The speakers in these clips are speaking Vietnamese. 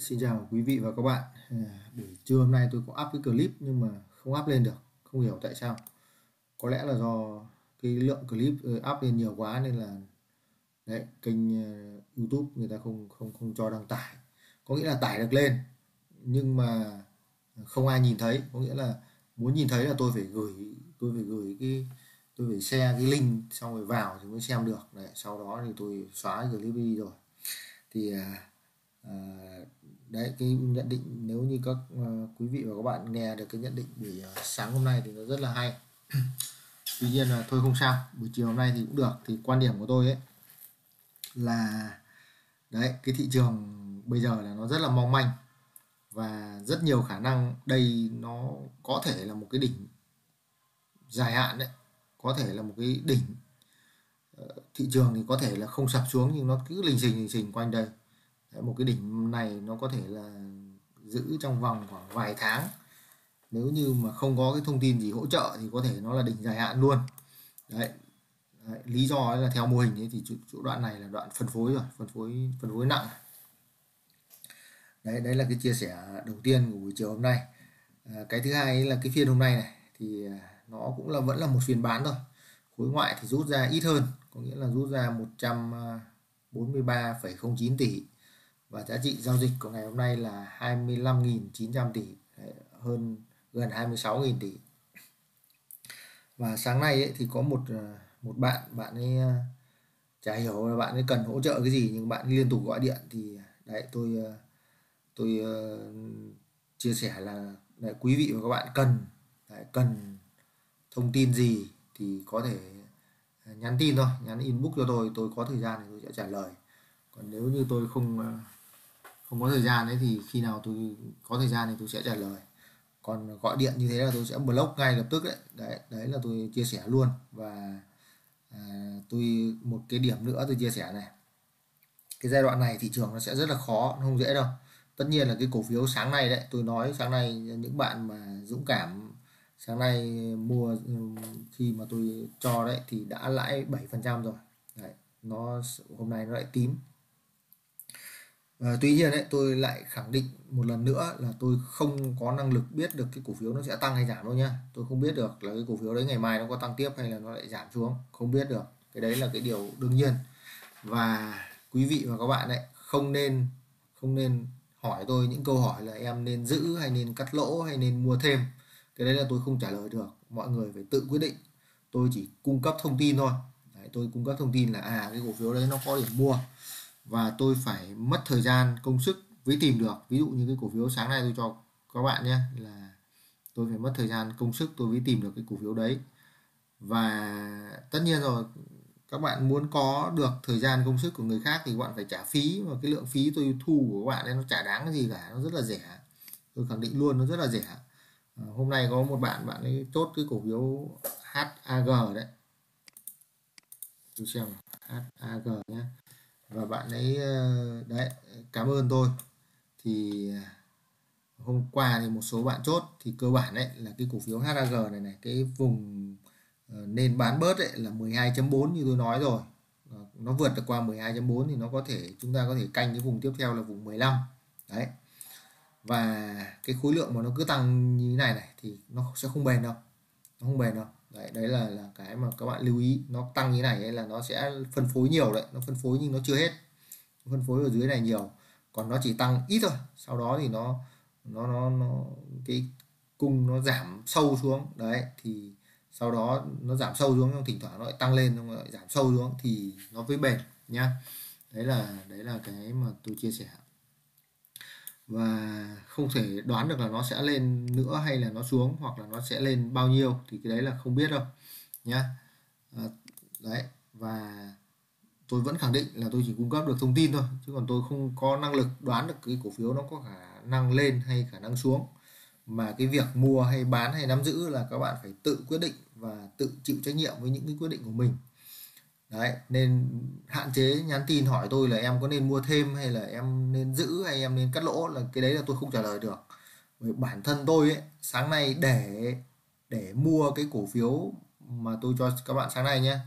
Xin chào quý vị và các bạn. À, Buổi trưa hôm nay tôi có up cái clip nhưng mà không up lên được, không hiểu tại sao. Có lẽ là do cái lượng clip ờ, up lên nhiều quá nên là đấy kênh ờ, YouTube người ta không không không cho đăng tải. Có nghĩa là tải được lên nhưng mà không ai nhìn thấy, có nghĩa là muốn nhìn thấy là tôi phải gửi tôi phải gửi cái tôi phải share cái link xong rồi vào thì mới xem được. Đấy, sau đó thì tôi xóa cái clip đi rồi. Thì uh, à, đấy cái nhận định nếu như các uh, quý vị và các bạn nghe được cái nhận định buổi uh, sáng hôm nay thì nó rất là hay. Tuy nhiên là thôi không sao buổi chiều hôm nay thì cũng được. Thì quan điểm của tôi ấy là đấy cái thị trường bây giờ là nó rất là mong manh và rất nhiều khả năng đây nó có thể là một cái đỉnh dài hạn đấy có thể là một cái đỉnh thị trường thì có thể là không sập xuống nhưng nó cứ lình xình lình xình quanh đây một cái đỉnh này nó có thể là giữ trong vòng khoảng vài tháng. Nếu như mà không có cái thông tin gì hỗ trợ thì có thể nó là đỉnh dài hạn luôn. Đấy, đấy lý do là theo mô hình ấy thì chỗ, chỗ đoạn này là đoạn phân phối rồi phân phối phân phối nặng. Đấy đấy là cái chia sẻ đầu tiên của buổi chiều hôm nay. À, cái thứ hai là cái phiên hôm nay này thì à, nó cũng là vẫn là một phiên bán thôi. Khối ngoại thì rút ra ít hơn có nghĩa là rút ra 143,09 à, tỷ và giá trị giao dịch của ngày hôm nay là 25.900 tỷ Đấy, hơn gần 26.000 tỷ. Và sáng nay ấy, thì có một ờ, một bạn bạn ấy ờ, chả hiểu là bạn ấy cần hỗ trợ cái gì nhưng bạn ấy liên tục gọi điện thì đấy tôi ờ, tôi chia sẻ là đấy, quý vị và các bạn cần đấy, cần thông tin gì thì có thể nhắn tin thôi nhắn inbox cho tôi tôi có thời gian thì tôi sẽ trả lời. Còn nếu như tôi không không có thời gian đấy thì khi nào tôi có thời gian thì tôi sẽ trả lời. Còn gọi điện như thế là tôi sẽ block ngay lập tức đấy đấy đấy là tôi chia sẻ luôn. Và à, tôi một cái điểm nữa tôi chia sẻ này. Cái giai đoạn này thị trường nó sẽ rất là khó nó không dễ đâu. Tất nhiên là cái cổ phiếu sáng nay đấy tôi nói sáng nay những bạn mà dũng cảm sáng nay mua khi mà tôi cho đấy thì đã lãi 7% rồi. Đấy, nó hôm nay nó lại tím. À, tuy nhiên ấy, tôi lại khẳng định một lần nữa là tôi không có năng lực biết được cái cổ phiếu nó sẽ tăng hay giảm đâu nha tôi không biết được là cái cổ phiếu đấy ngày mai nó có tăng tiếp hay là nó lại giảm xuống. Không biết được. Cái đấy là cái điều đương nhiên. Và quý vị và các bạn ấy không nên không nên hỏi tôi những câu hỏi là em nên giữ hay nên cắt lỗ hay nên mua thêm. Cái đấy là tôi không trả lời được. Mọi người phải tự quyết định. Tôi chỉ cung cấp thông tin thôi. Đấy, tôi cung cấp thông tin là à cái cổ phiếu đấy nó có điểm mua và tôi phải mất thời gian công sức mới tìm được. Ví dụ như cái cổ phiếu sáng nay tôi cho các bạn nhé là tôi phải mất thời gian công sức tôi mới tìm được cái cổ phiếu đấy. Và tất nhiên rồi các bạn muốn có được thời gian công sức của người khác thì các bạn phải trả phí. Và cái lượng phí tôi thu của các bạn ấy nó chả đáng cái gì cả nó rất là rẻ. Tôi khẳng định luôn nó rất là rẻ. À, hôm nay có một bạn bạn ấy chốt cái cổ phiếu HAG đấy. Tôi xem HAG nhé và bạn ấy ờ, đấy, cảm ơn tôi. Thì ờ, hôm qua thì một số bạn chốt, thì cơ bản đấy là cái cổ phiếu HAG này này, cái vùng ờ, nên bán bớt đấy là 12.4 như tôi nói rồi. Nó vượt được qua 12.4 thì nó có thể, chúng ta có thể canh cái vùng tiếp theo là vùng 15 đấy. Và cái khối lượng mà nó cứ tăng như thế này này thì nó sẽ không bền đâu nó không bền đâu. Đấy đấy là là cái mà các bạn lưu ý. Nó tăng như này ấy là nó sẽ phân phối nhiều đấy. Nó phân phối nhưng nó chưa hết. Phân phối ở dưới này nhiều. Còn nó chỉ tăng ít thôi. Sau đó thì nó nó nó, nó cái cung nó giảm sâu xuống. Đấy thì sau đó nó giảm sâu xuống nhưng thỉnh thoảng nó lại tăng lên xong lại giảm sâu xuống thì nó mới bền nhá đấy là đấy là cái mà tôi chia sẻ và không thể đoán được là nó sẽ lên nữa hay là nó xuống hoặc là nó sẽ lên bao nhiêu thì cái đấy là không biết đâu nhá. À, đấy và tôi vẫn khẳng định là tôi chỉ cung cấp được thông tin thôi chứ còn tôi không có năng lực đoán được cái cổ phiếu nó có khả năng lên hay khả năng xuống. Mà cái việc mua hay bán hay nắm giữ là các bạn phải tự quyết định và tự chịu trách nhiệm với những cái quyết định của mình đấy, nên hạn chế nhắn tin hỏi tôi là em có nên mua thêm hay là em nên giữ hay em nên cắt lỗ là cái đấy là tôi không trả lời được. Bởi bản thân tôi ấy, sáng nay để để mua cái cổ phiếu mà tôi cho các bạn sáng nay nhé,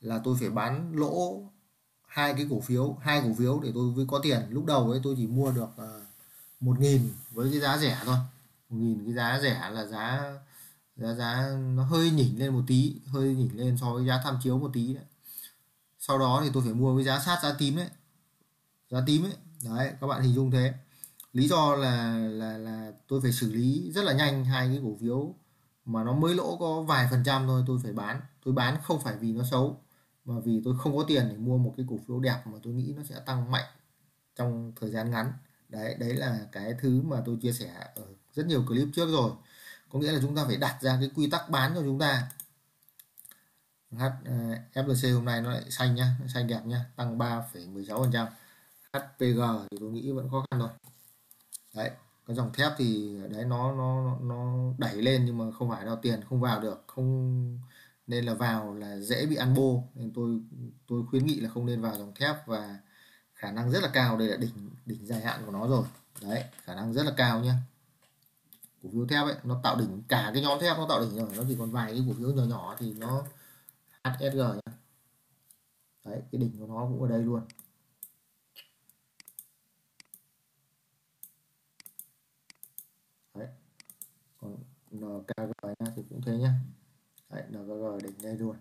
là tôi phải bán lỗ hai cái cổ phiếu, hai cổ phiếu để tôi mới có tiền. Lúc đầu ấy tôi chỉ mua được ờ, một nghìn với cái giá rẻ thôi. Một nghìn cái giá rẻ là giá giá giá nó hơi nhỉnh lên một tí, hơi nhỉnh lên so với giá tham chiếu một tí đấy sau đó thì tôi phải mua với giá sát, giá tím đấy giá tím ấy. Đấy, các bạn hình dung thế. Lý do là là là tôi phải xử lý rất là nhanh hai cái cổ phiếu mà nó mới lỗ có vài phần trăm thôi, tôi phải bán. Tôi bán không phải vì nó xấu, mà vì tôi không có tiền để mua một cái cổ phiếu đẹp mà tôi nghĩ nó sẽ tăng mạnh trong thời gian ngắn. Đấy đấy là cái thứ mà tôi chia sẻ ở rất nhiều clip trước rồi. Có nghĩa là chúng ta phải đặt ra cái quy tắc bán cho chúng ta. H ờ, FLC hôm nay nó lại xanh nhá xanh đẹp nhá tăng 3,16 phần trăm. HPG thì tôi nghĩ vẫn khó khăn thôi. Đấy cái dòng thép thì đấy nó nó nó đẩy lên nhưng mà không phải đâu tiền không vào được không nên là vào là dễ bị ăn bô. Nên tôi tôi khuyến nghị là không nên vào dòng thép và khả năng rất là cao đây là đỉnh đỉnh dài hạn của nó rồi. Đấy khả năng rất là cao nhá. Cổ phiếu thép ấy nó tạo đỉnh cả cái nhóm thép nó tạo đỉnh rồi nó chỉ còn vài cái cổ phiếu nhỏ nhỏ thì nó HSG nhá đấy cái đỉnh của nó cũng ở đây luôn. Đấy. Còn NKG nhá thì cũng thế nhá. Đấy NKG đỉnh đây luôn.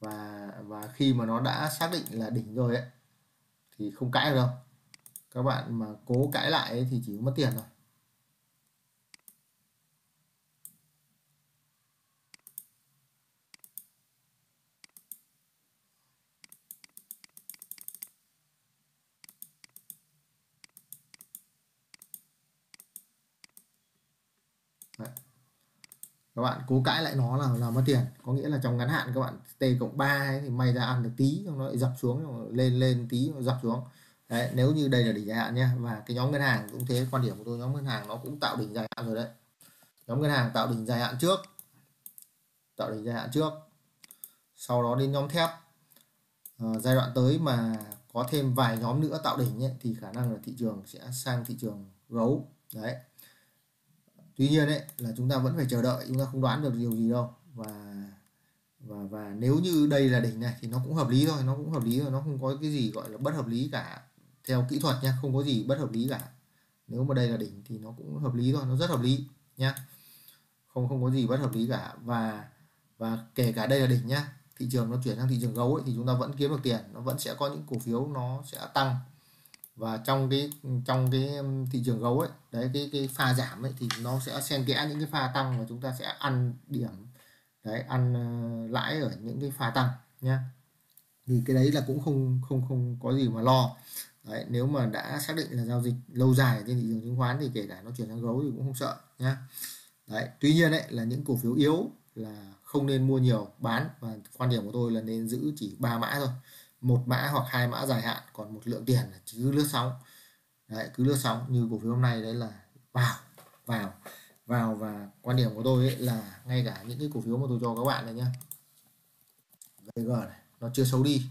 Và và khi mà nó đã xác định là đỉnh rồi ấy thì không cãi được đâu. Các bạn mà cố cãi lại ấy, thì chỉ mất tiền thôi. Các bạn cố cãi lại nó là là mất tiền. Có nghĩa là trong ngắn hạn các bạn t cộng 3 ấy, thì may ra ăn được tí xong nó lại dập xuống lên lên tí dập xuống. Đấy nếu như đây là đỉnh dài hạn nha và cái nhóm ngân hàng cũng thế quan điểm của tôi nhóm ngân hàng nó cũng tạo đỉnh dài hạn rồi đấy. Nhóm ngân hàng tạo đỉnh dài hạn trước. Tạo đỉnh dài hạn trước. Sau đó đến nhóm thép. À, giai đoạn tới mà có thêm vài nhóm nữa tạo đỉnh ấy, thì khả năng là thị trường sẽ sang thị trường gấu. Đấy tuy nhiên đấy là chúng ta vẫn phải chờ đợi chúng ta không đoán được điều gì đâu. Và và và nếu như đây là đỉnh này thì nó cũng hợp lý thôi nó cũng hợp lý thôi nó không có cái gì gọi là bất hợp lý cả. Theo kỹ thuật nha không có gì bất hợp lý cả. Nếu mà đây là đỉnh thì nó cũng hợp lý thôi nó rất hợp lý nha. Không không có gì bất hợp lý cả. Và và kể cả đây là đỉnh nhá thị trường nó chuyển sang thị trường gấu ấy, thì chúng ta vẫn kiếm được tiền nó vẫn sẽ có những cổ phiếu nó sẽ tăng và trong cái trong cái thị trường gấu ấy đấy cái cái pha giảm ấy thì nó sẽ xen kẽ những cái pha tăng và chúng ta sẽ ăn điểm đấy ăn uh, lãi ở những cái pha tăng nhá. Thì cái đấy là cũng không không không có gì mà lo. Đấy nếu mà đã xác định là giao dịch lâu dài trên thị trường chứng khoán thì kể cả nó chuyển sang gấu thì cũng không sợ nhá. Đấy tuy nhiên đấy là những cổ phiếu yếu là không nên mua nhiều bán và quan điểm của tôi là nên giữ chỉ ba mã thôi một mã hoặc hai mã dài hạn còn một lượng tiền là cứ lướt sóng. Đấy, cứ lướt sóng như cổ phiếu hôm nay đấy là vào vào vào và quan điểm của tôi ấy là ngay cả những cái cổ phiếu mà tôi cho các bạn này nhá VG này nó chưa xấu đi.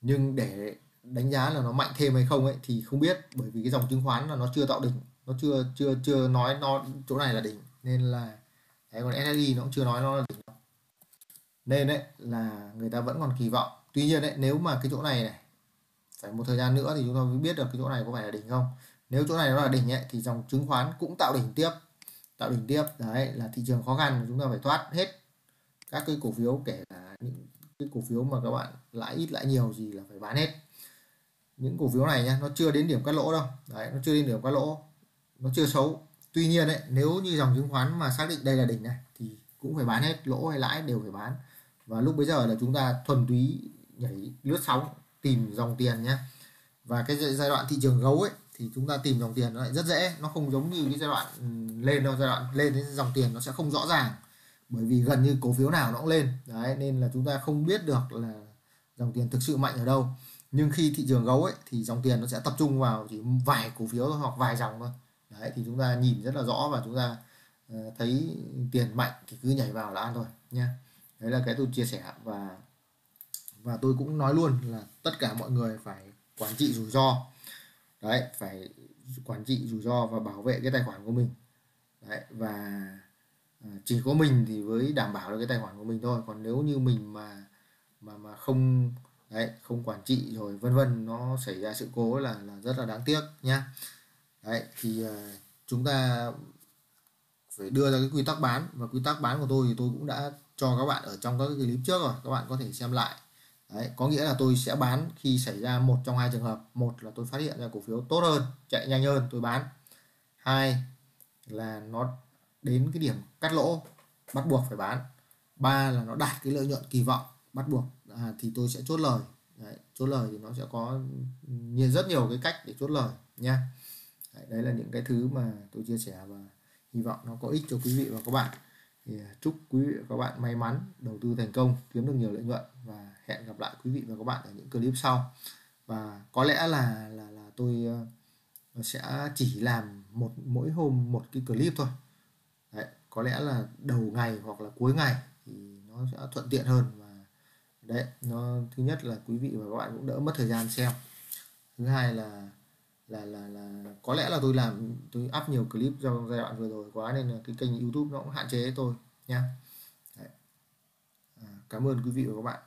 Nhưng để đánh giá là nó mạnh thêm hay không ấy thì không biết bởi vì cái dòng chứng khoán là nó chưa tạo đỉnh nó chưa chưa chưa nói nó chỗ này là đỉnh nên là đấy còn SSI nó cũng chưa nói nó là đỉnh nên đấy là người ta vẫn còn kỳ vọng tuy nhiên đấy, nếu mà cái chỗ này này, phải một thời gian nữa thì chúng ta mới biết được cái chỗ này có phải là đỉnh không. Nếu chỗ này nó là đỉnh ấy, thì dòng chứng khoán cũng tạo đỉnh tiếp, tạo đỉnh tiếp. Đấy, là thị trường khó khăn chúng ta phải thoát hết các cái cổ phiếu, kể cả những cái cổ phiếu mà các bạn lãi ít lãi nhiều gì là phải bán hết. Những cổ phiếu này nhá, nó chưa đến điểm cắt lỗ đâu. Đấy, nó chưa đến điểm cắt lỗ, nó chưa xấu. Tuy nhiên đấy nếu như dòng chứng khoán mà xác định đây là đỉnh này, thì cũng phải bán hết, lỗ hay lãi đều phải bán. Và lúc bây giờ là chúng ta thuần túy nhảy lướt sóng, tìm dòng tiền nhé. Và cái giai đoạn thị trường gấu ấy, thì chúng ta tìm dòng tiền nó lại rất dễ. Nó không giống như cái giai đoạn ừ, lên đâu, giai đoạn lên đến dòng tiền nó sẽ không rõ ràng. Bởi vì gần như cổ phiếu nào nó cũng lên. Đấy, nên là chúng ta không biết được là dòng tiền thực sự mạnh ở đâu. Nhưng khi thị trường gấu ấy, thì dòng tiền nó sẽ tập trung vào chỉ vài cổ phiếu thôi, hoặc vài dòng thôi. Đấy, thì chúng ta nhìn rất là rõ và chúng ta ờ, thấy tiền mạnh thì cứ nhảy vào là ăn thôi nha đấy là cái tôi chia sẻ và và tôi cũng nói luôn là tất cả mọi người phải quản trị rủi ro. Đấy, phải quản trị rủi ro và bảo vệ cái tài khoản của mình. Đấy, và à, chỉ có mình thì với đảm bảo được cái tài khoản của mình thôi. Còn nếu như mình mà mà mà không, đấy, không quản trị rồi vân vân, nó xảy ra sự cố là là rất là đáng tiếc nhá. Đấy, thì à, chúng ta phải đưa ra cái quy tắc bán. Và quy tắc bán của tôi thì tôi cũng đã cho các bạn ở trong các cái clip trước rồi. Các bạn có thể xem lại. Đấy, có nghĩa là tôi sẽ bán khi xảy ra một trong hai trường hợp. Một là tôi phát hiện ra cổ phiếu tốt hơn chạy nhanh hơn tôi bán. Hai là nó đến cái điểm cắt lỗ bắt buộc phải bán. Ba là nó đạt cái lợi nhuận kỳ vọng bắt buộc à, thì tôi sẽ chốt lời. Đấy, chốt lời thì nó sẽ có nhiều rất nhiều cái cách để chốt lời nha. Đấy, đấy là những cái thứ mà tôi chia sẻ và hy vọng nó có ích cho quý vị và các bạn thì à, chúc quý vị và các bạn may mắn đầu tư thành công kiếm được nhiều lợi nhuận và hẹn gặp lại quý vị và các bạn ở những clip sau. Và có lẽ là là là tôi à, sẽ chỉ làm một mỗi hôm một cái clip thôi. Đấy, có lẽ là đầu ngày hoặc là cuối ngày thì nó sẽ thuận tiện hơn và đấy nó thứ nhất là quý vị và các bạn cũng đỡ mất thời gian xem. Thứ hai là là là là có lẽ là tôi làm tôi up nhiều clip trong giai đoạn vừa rồi quá nên là cái kênh youtube nó cũng hạn chế tôi nha À, cảm ơn quý vị và các bạn.